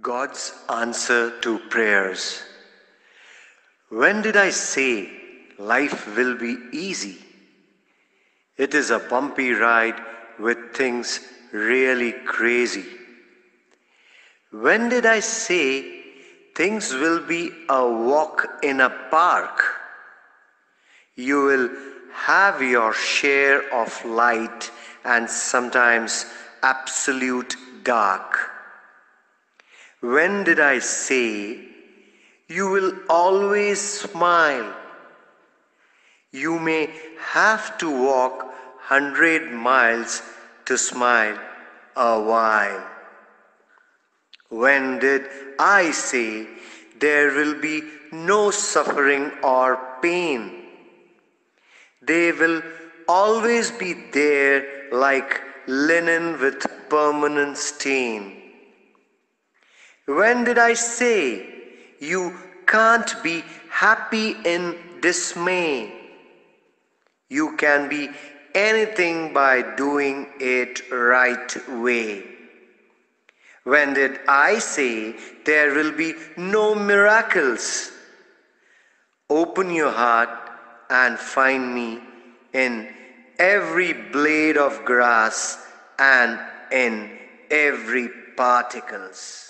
God's answer to prayers. When did I say life will be easy? It is a bumpy ride with things really crazy. When did I say things will be a walk in a park? You will have your share of light and sometimes absolute dark. When did I say, You will always smile? You may have to walk hundred miles to smile a while. When did I say there will be no suffering or pain? They will always be there like linen with permanent stain. When did I say you can't be happy in dismay? You can be anything by doing it right way. When did I say there will be no miracles? Open your heart and find me in every blade of grass and in every particles.